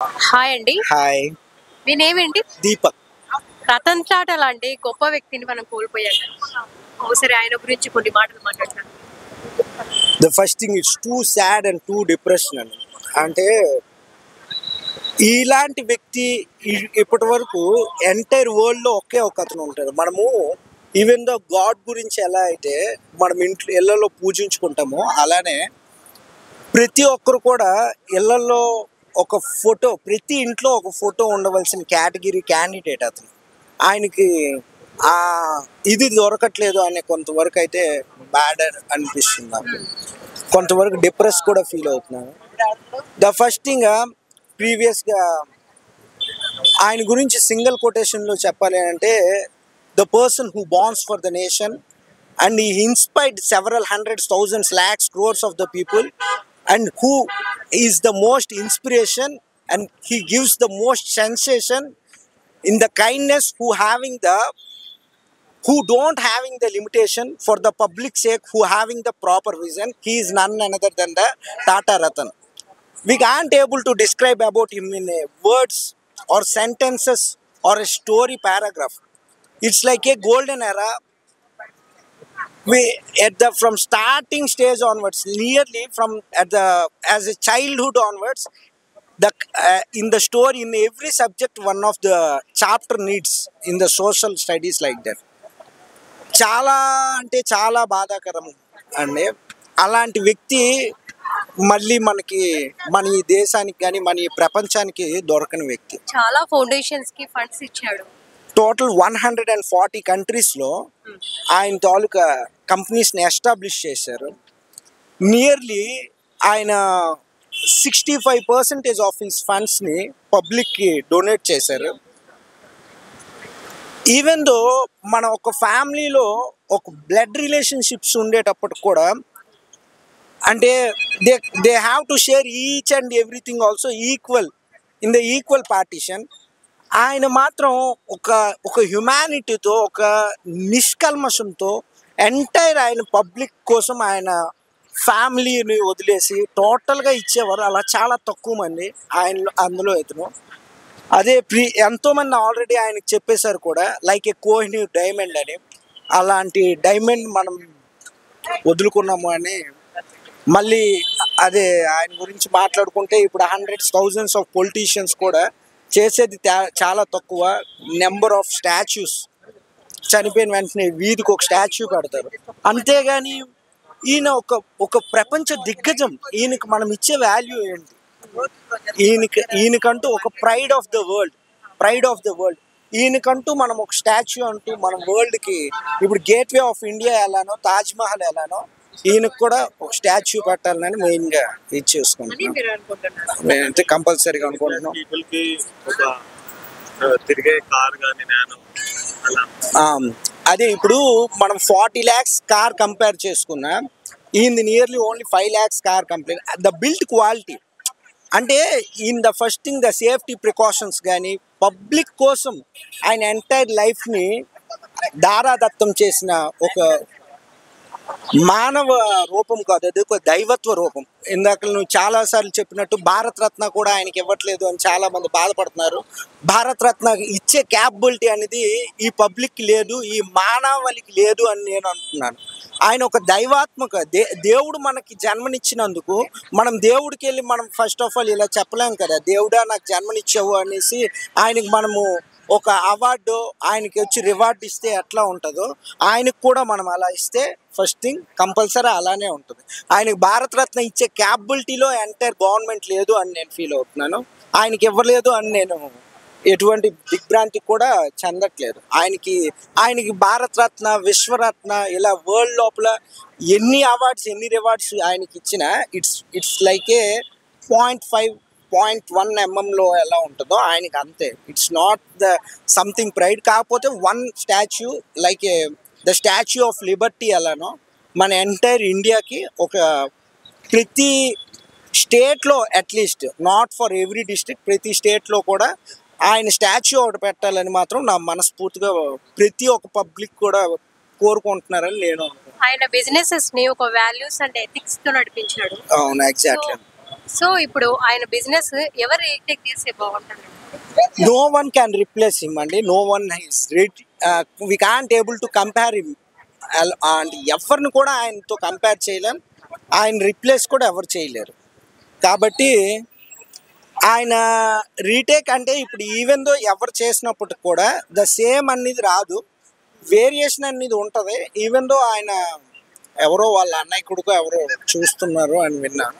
Hi అండి. Hi. మీ name ఏంటి? దీపక్. రతన్ టాటా లాంటి గొప్ప వ్యక్తిని మనం కోల్పోయాం ఒకసారి ఆయన గురించి కొన్ని మాటలు మాట్లాడతాను the first thing it's too sad and too depression అని. అంటే ఇలాంటి వ్యక్తి ఇప్పటి వరకు ఎంటైర్ వరల్డ్లో ఒకే ఒక అతను ఉంటాడు. మనము ఈవెన్ దో గాడ్ గురించి ఎలా అయితే మనం ఇంట్లో ఇళ్ళలో పూజించుకుంటామో అలానే ప్రతి ఒక్కరు కూడా ఇళ్ళలో ఒక ఫోటో ప్రతి ఇంట్లో ఒక ఫోటో ఉండవలసిన కేటగిరీ క్యాండిడేట్ అతను. ఆయనకి ఆ ఇది దొరకట్లేదు అనే కొంతవరకు అయితే బ్యాడ్ అనిపిస్తుంది నాకు. కొంతవరకు డిప్రెస్ కూడా ఫీల్ అవుతున్నాను. ద ఫస్ట్ థింగ్ ప్రీవియస్గా ఆయన గురించి సింగిల్ కొటేషన్లో చెప్పాలి అంటే the person who బాన్స్ for the nation and ఈ inspired several hundreds thousands lakhs crores of the people and who is the most inspiration and he gives the most sensation in the kindness who having the who don't having the limitation for the public sake who having the proper vision he is none another than the tata ratan. We can't able to describe about him in words or sentences or a story paragraph. It's like a golden era we at the from starting stage onwards nearly from at the as a childhood onwards the uh, in the story in every subject one of the chapter needs in the social studies like that చాలా అంటే చాలా బాధాకరం అండి అలాంటి వ్యక్తి మళ్ళీ మనకి మన ఈ దేశానికి కానీ మన ఈ ప్రపంచానికి దొరకని వ్యక్తి చాలా ఫౌండేషన్స్కి ఫండ్స్ ఇచ్చాడు total one hundred and forty కంట్రీస్లో ఆయన తాలూకా కంపెనీస్ని ఎస్టాబ్లిష్ చేశారు. నియర్లీ ఆయన sixty five percentage of his ఫండ్స్ని పబ్లిక్కి డొనేట్ చేశారు. ఈవెన్ దో మన ఒక ఫ్యామిలీలో ఒక బ్లడ్ రిలేషన్షిప్స్ ఉండేటప్పటికి కూడా అంటే they they have to share each and everything also equal in the equal partition. ఆయన మాత్రం ఒక ఒక హ్యుమానిటీతో ఒక నిష్కల్మషంతో ఎంటైర్ ఆయన పబ్లిక్ కోసం ఆయన ఫ్యామిలీని వదిలేసి టోటల్గా ఇచ్చేవారు. అలా చాలా తక్కువ మంది ఆయన అందులో ఇతను. అదే ప్రీ ఎంతోమంది ఆల్రెడీ ఆయనకు చెప్పేశారు కూడా లైక్ ఏ కోహిని డైమండ్ అని. అలాంటి డైమండ్ మనం వదులుకున్నాము అని. మళ్ళీ అదే ఆయన గురించి మాట్లాడుకుంటే ఇప్పుడు హండ్రెడ్స్ థౌజండ్స్ ఆఫ్ పొలిటీషియన్స్ కూడా చేసేది చాలా తక్కువ. నెంబర్ ఆఫ్ స్టాచ్యూస్ చనిపోయిన వెంటనే వీధికి ఒక స్టాచ్యూ కడతారు. అంతేగాని ఈయన ఒక ఒక ప్రపంచ దిగ్గజం. ఈయనకి మనం ఇచ్చే వాల్యూ ఏంటి? ఈయనకి ఈయనకంటూ ఒక pride of the world pride of the world ఈయనకంటూ మనం ఒక స్టాచ్యూ అంటూ మన వరల్డ్కి ఇప్పుడు గేట్వే ఆఫ్ ఇండియా ఎలానో తాజ్ మహల్ ఎలానో ఈయనకు కూడా ఒక స్టాచ్యూ పెట్టాలని మెయిన్గా ఇది అని చేసుకుంటున్నాం. మేమైతే కంపల్సరీగా అనుకుంటున్నాం. పీపుల్కి ఒక ఆ, తిరిగే కార్ కానీ నేను అలా. ఆమ్, అదే ఇప్పుడు మనం ఫార్టీ ల్యాక్స్ కార్ కంపేర్ చేసుకున్నా ఈయనది nearly only five lakhs car complete the build quality. అంటే in the first thing the safety precautions కానీ పబ్లిక్ కోసం ఆయన ఎంటైర్ లైఫ్ని దారాదత్తం చేసిన ఒక మానవ రూపం కాదు అది ఒక దైవత్వ రూపం. ఇందాక నువ్వు చాలా సార్లు చెప్పినట్టు భారత రత్న కూడా ఆయనకి ఇవ్వట్లేదు అని చాలామంది బాధపడుతున్నారు. భారతరత్న ఇచ్చే క్యాపబిలిటీ అనేది ఈ పబ్లిక్ లేదు ఈ మానవాళికి లేదు అని నేను అంటున్నాను. ఆయన ఒక దైవాత్మక దే దేవుడు మనకి జన్మనిచ్చినందుకు మనం దేవుడికి వెళ్ళి మనం ఫస్ట్ ఆఫ్ ఆల్ ఇలా చెప్పలేం కదా దేవుడా నాకు జన్మనిచ్చావు అనేసి ఆయనకి మనము ఒక అవార్డు ఆయనకి వచ్చి రివార్డ్ ఇస్తే ఎట్లా ఉంటుందో ఆయనకు కూడా మనం అలా ఇస్తే ఫస్ట్ థింగ్ కంపల్సరీ అలానే ఉంటుంది. ఆయనకి భారతరత్న ఇచ్చే క్యాపబిలిటీలో ఎంటైర్ గవర్నమెంట్ లేదు అని నేను ఫీల్ అవుతున్నాను. ఆయనకి ఇవ్వలేదు అని నేను ఎటువంటి దిగ్భ్రాంతి కూడా చెందట్లేదు. ఆయనకి ఆయనకి భారతరత్న విశ్వరత్న ఇలా వరల్డ్ లోపల ఎన్ని అవార్డ్స్ ఎన్ని రివార్డ్స్ ఆయనకి ఇచ్చినా it's it's like a point five point one ఎంఎంలో ఎలా ఉంటుందో ఆయనకి అంతే. It's not the something pride కాకపోతే one statue like a the Statue of Liberty ఎలానో మన ఎంటైర్ ఇండియాకి ఒక ప్రతి స్టేట్లో at least not for every district ప్రతి స్టేట్లో కూడా ఆయన స్టాచ్యూ ఒకటి పెట్టాలని మాత్రం నా మనస్ఫూర్తిగా ప్రతి ఒక్క పబ్లిక్ కూడా కోరుకుంటున్నారని నేను. ఆయన బిజినెసెస్ని ఒక వాల్యూస్ అండ్ ఎథిక్స్తో నడిపించాడు. అవును ఎగ్జాక్ట్లీ సో ఇప్పుడు ఆయన బిజినెస్ ఎవరు రీటేక్ చేస్తే బాగుంటుంది? No one can replace him అండి. No one he's we can't able to compare him and ఎవరిని కూడా ఆయనతో కంపేర్ చేయలేం. ఆయన రిప్లేస్ కూడా ఎవరు చేయలేరు. కాబట్టి ఆయన రీటేక్ అంటే ఇప్పుడు ఈవెన్ దో ఎవరు చేసినప్పటికి కూడా ద సేమ్ అనేది రాదు. వేరియేషన్ అనేది ఉంటుంది. ఈవెన్ దో ఆయన ఎవరో వాళ్ళ అన్నయ్య కొడుకు ఎవరో చూస్తున్నారు అని విన్నాను.